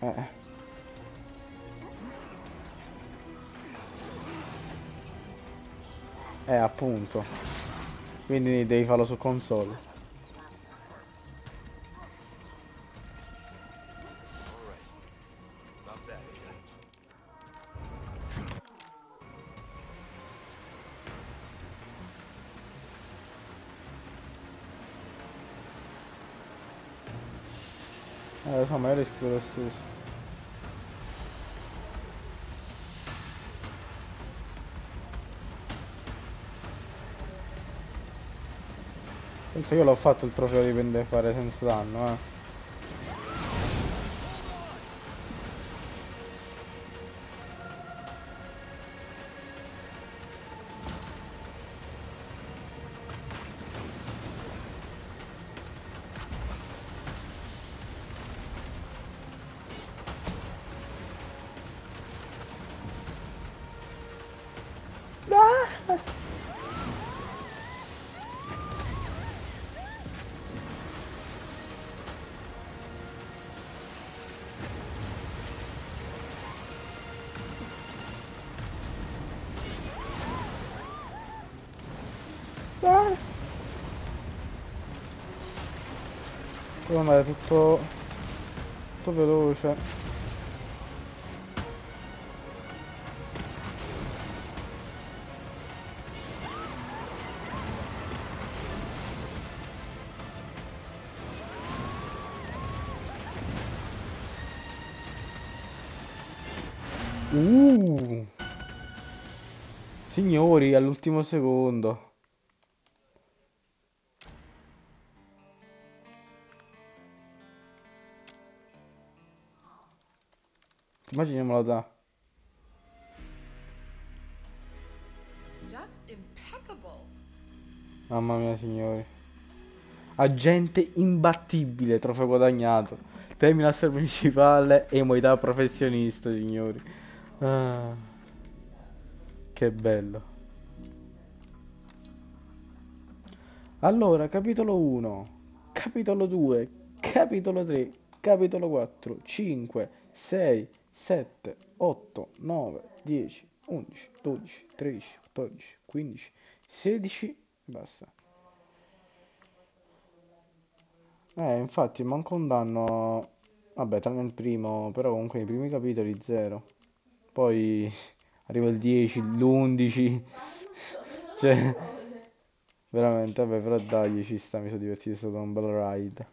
Eh. Eh, appunto. Quindi devi farlo su console. Eh, lo so, ma io le scrivo lo stesso. Penso io l'ho fatto il trofeo di fare senza danno, eh. Ah. Devo andare tutto... tutto veloce. Uh. Signori, all'ultimo secondo. Immaginiamolo da. Just impeccable. Mamma mia, signori. Agente imbattibile, trofeo guadagnato. Terminaster principale e modalità professionista, signori. Ah, che bello. Allora, capitolo 1, capitolo 2, capitolo 3, capitolo 4, 5, 6, 7, 8, 9, 10, 11, 12, 13, 14, 15, 16, basta. Eh, infatti, manco un danno. Vabbè, tranne il primo, però comunque i primi capitoli zero. Poi arriva il 10, l'11. Cioè, veramente, vabbè, però dai, ci sta, mi sono divertito, è stato un bel ride.